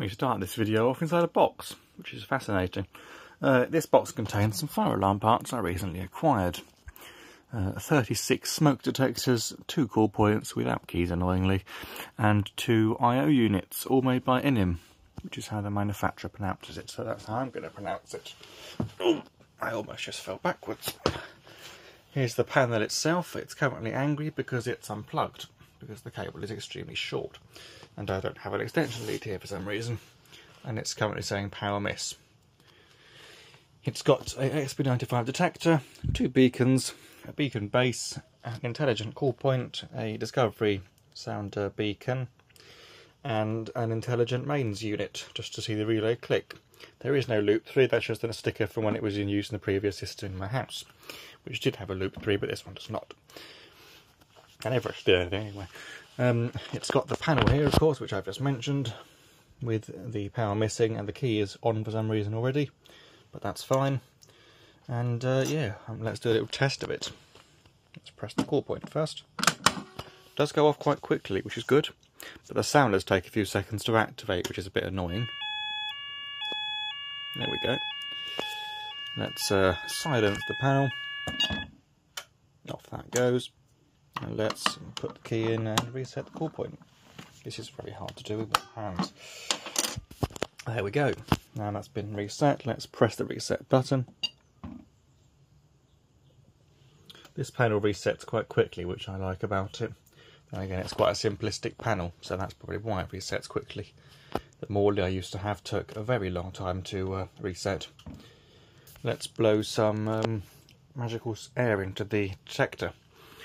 We start this video off inside a box, which is fascinating. Uh, this box contains some fire alarm parts I recently acquired. Uh, 36 smoke detectors, two call points without keys annoyingly, and two I.O. units, all made by Inim, which is how the manufacturer pronounces it, so that's how I'm going to pronounce it. Oh, I almost just fell backwards. Here's the panel itself. It's currently angry because it's unplugged, because the cable is extremely short and I don't have an extension lead here for some reason and it's currently saying power miss. It's got a XP95 detector, two beacons, a beacon base, an intelligent call point, a discovery sounder beacon and an intelligent mains unit just to see the relay click. There is no loop 3, that's just a sticker from when it was in use in the previous system in my house, which did have a loop 3 but this one does not. I never actually did anyway. Um, it's got the panel here, of course, which I've just mentioned, with the power missing, and the key is on for some reason already, but that's fine. And uh, yeah, um, let's do a little test of it. Let's press the call point first. It does go off quite quickly, which is good, but the sound does take a few seconds to activate, which is a bit annoying. There we go. Let's uh, silence the panel. Off that goes. And let's put the key in and reset the call point. This is very hard to do with my hands. There we go. Now that's been reset, let's press the reset button. This panel resets quite quickly, which I like about it. And again, it's quite a simplistic panel, so that's probably why it resets quickly. The Morley I used to have took a very long time to uh, reset. Let's blow some um, magical air into the detector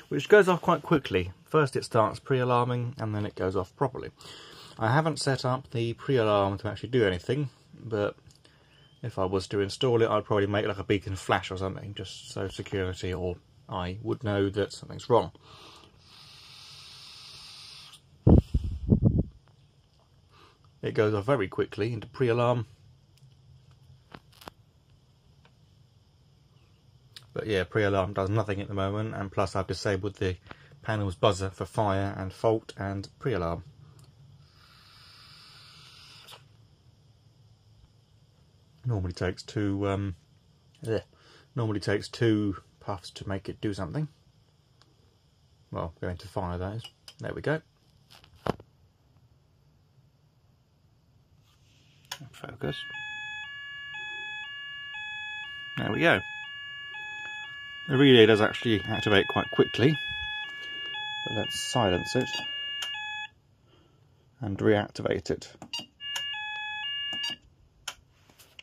which goes off quite quickly. First it starts pre-alarming and then it goes off properly. I haven't set up the pre-alarm to actually do anything, but if I was to install it, I'd probably make like a beacon flash or something, just so security or I would know that something's wrong. It goes off very quickly into pre-alarm But yeah, pre-alarm does nothing at the moment, and plus I've disabled the panel's buzzer for fire and fault and pre-alarm. Normally takes two. Um, normally takes two puffs to make it do something. Well, going to fire those. There we go. Focus. There we go. The relay does actually activate quite quickly, but let's silence it and reactivate it.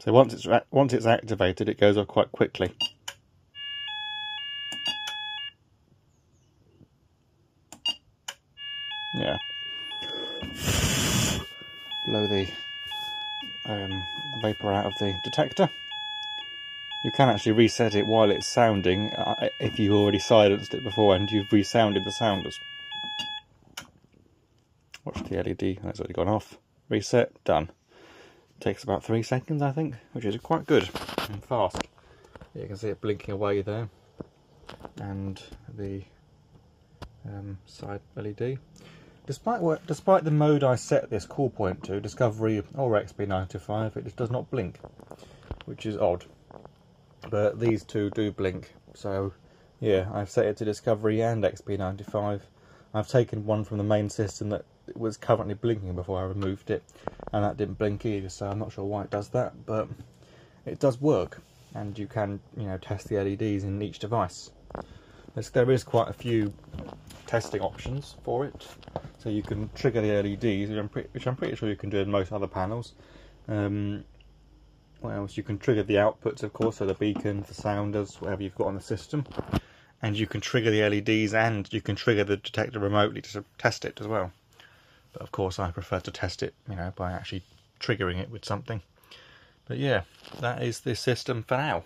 So once it's once it's activated, it goes off quite quickly. Yeah. Blow the um, vapor out of the detector. You can actually reset it while it's sounding uh, if you already silenced it before and you've resounded the sounders. Watch the LED, that's already gone off. Reset, done. Takes about three seconds, I think, which is quite good and fast. You can see it blinking away there, and the um, side LED. Despite what, despite the mode I set this call point to, Discovery or XP95, it just does not blink, which is odd but these two do blink. So yeah, I've set it to Discovery and XP95. I've taken one from the main system that was currently blinking before I removed it, and that didn't blink either, so I'm not sure why it does that, but it does work, and you can, you know, test the LEDs in each device. There's, there is quite a few testing options for it, so you can trigger the LEDs, which I'm, which I'm pretty sure you can do in most other panels. Um, else? You can trigger the outputs, of course, so the beacons, the sounders, whatever you've got on the system. And you can trigger the LEDs and you can trigger the detector remotely to test it as well. But of course, I prefer to test it, you know, by actually triggering it with something. But yeah, that is the system for now.